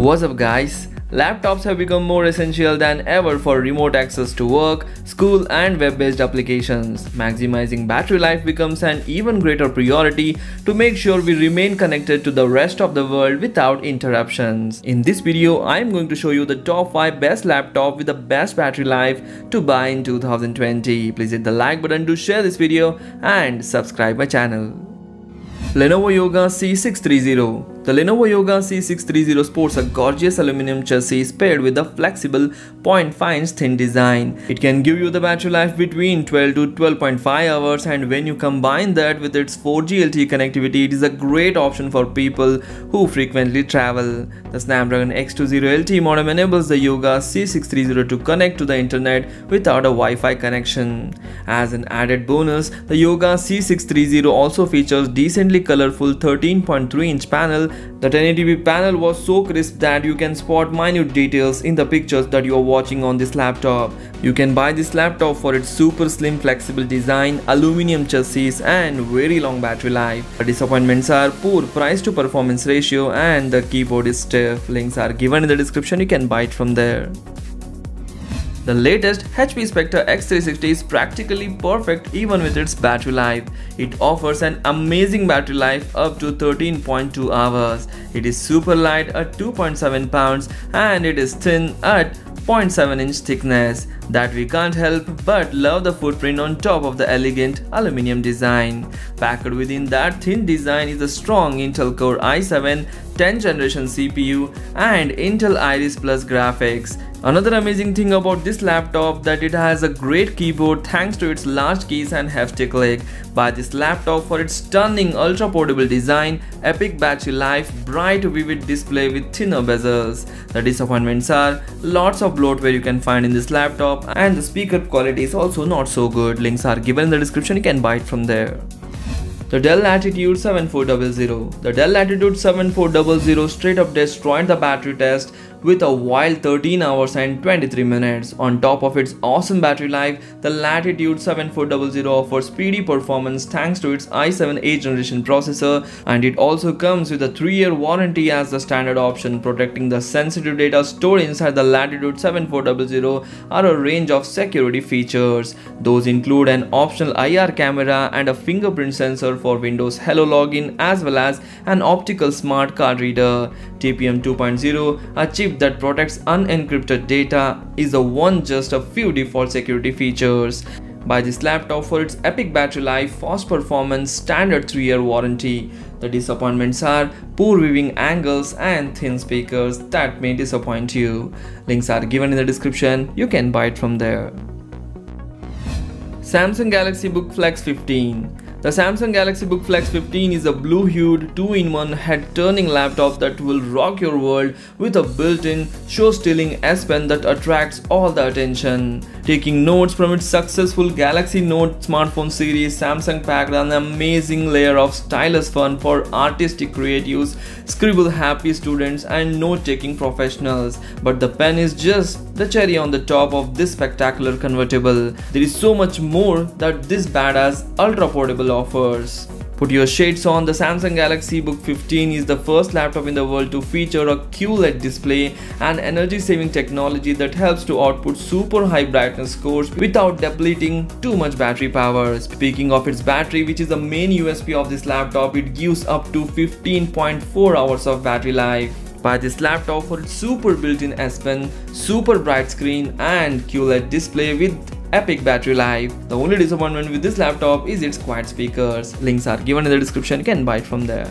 What's up guys? Laptops have become more essential than ever for remote access to work, school and web-based applications. Maximizing battery life becomes an even greater priority to make sure we remain connected to the rest of the world without interruptions. In this video, I am going to show you the top 5 best laptop with the best battery life to buy in 2020. Please hit the like button to share this video and subscribe my channel. Lenovo Yoga C630 the Lenovo Yoga C630 sports a gorgeous aluminum chassis paired with a flexible 0.5 inch thin design. It can give you the battery life between 12 to 12.5 hours and when you combine that with its 4G LTE connectivity it is a great option for people who frequently travel. The Snapdragon X20 LTE modem enables the Yoga C630 to connect to the internet without a Wi-Fi connection. As an added bonus, the Yoga C630 also features decently colorful 13.3 inch panel the 1080p panel was so crisp that you can spot minute details in the pictures that you are watching on this laptop. You can buy this laptop for its super slim flexible design, aluminum chassis and very long battery life. The disappointments are poor price to performance ratio and the keyboard is stiff. Links are given in the description, you can buy it from there. The latest HP Spectre X360 is practically perfect even with its battery life. It offers an amazing battery life up to 13.2 hours. It is super light at 2.7 pounds and it is thin at 0.7 inch thickness that we can't help but love the footprint on top of the elegant aluminum design. Packed within that thin design is a strong Intel Core i7 10th generation CPU and Intel Iris Plus graphics. Another amazing thing about this laptop that it has a great keyboard thanks to its large keys and hefty click. Buy this laptop for its stunning ultra portable design, epic battery life, bright vivid display with thinner bezels. The disappointments are lots of bloatware you can find in this laptop and the speaker quality is also not so good. Links are given in the description you can buy it from there. The Dell Latitude 7400. The Dell Latitude 7400 straight up destroyed the battery test with a wild 13 hours and 23 minutes. On top of its awesome battery life, the Latitude 7400 offers speedy performance thanks to its i7 8th generation processor and it also comes with a 3-year warranty as the standard option protecting the sensitive data stored inside the Latitude 7400 are a range of security features. Those include an optional IR camera and a fingerprint sensor for Windows Hello login as well as an optical smart card reader. TPM 2.0, a chip chip that protects unencrypted data is the one just a few default security features. Buy this laptop for its epic battery life, fast performance, standard 3-year warranty. The disappointments are poor viewing angles and thin speakers that may disappoint you. Links are given in the description, you can buy it from there. Samsung Galaxy Book Flex 15 the Samsung Galaxy Book Flex 15 is a blue-hued 2-in-1 head-turning laptop that will rock your world with a built-in show-stealing S Pen that attracts all the attention. Taking notes from its successful Galaxy Note smartphone series, Samsung packed an amazing layer of stylus fun for artistic creatives, scribble-happy students and note-taking professionals. But the pen is just the cherry on the top of this spectacular convertible. There is so much more that this badass ultra-portable offers. Put your shades on, the Samsung Galaxy Book 15 is the first laptop in the world to feature a QLED display and energy saving technology that helps to output super high brightness scores without depleting too much battery power. Speaking of its battery, which is the main USP of this laptop, it gives up to 15.4 hours of battery life. Buy this laptop for its super built-in S Pen, super bright screen and QLED display with epic battery life. The only disappointment with this laptop is its quiet speakers. Links are given in the description, you can buy it from there.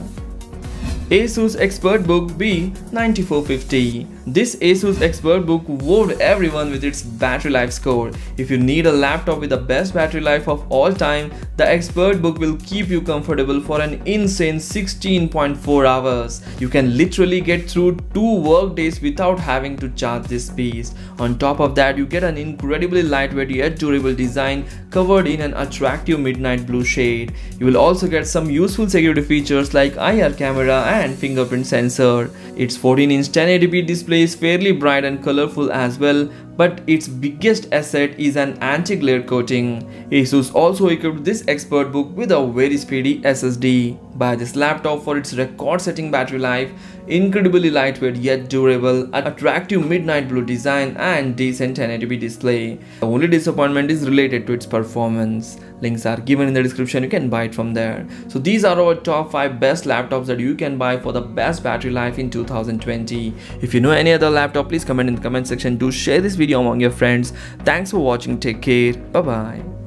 ASUS ExpertBook B9450. This ASUS ExpertBook wowed everyone with its battery life score. If you need a laptop with the best battery life of all time, the ExpertBook will keep you comfortable for an insane 16.4 hours. You can literally get through two work days without having to charge this beast. On top of that, you get an incredibly lightweight yet durable design covered in an attractive midnight blue shade. You will also get some useful security features like IR camera and and fingerprint sensor. Its 14-inch 1080p display is fairly bright and colorful as well, but its biggest asset is an anti-glare coating. Asus also equipped this ExpertBook with a very speedy SSD. Buy this laptop for its record-setting battery life, incredibly lightweight yet durable, attractive midnight blue design and decent 1080p display. The only disappointment is related to its performance. Links are given in the description, you can buy it from there. So these are our top 5 best laptops that you can buy for the best battery life in 2020. If you know any other laptop, please comment in the comment section. Do share this video among your friends. Thanks for watching. Take care. Bye bye.